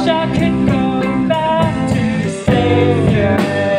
wish I could go back to Savior.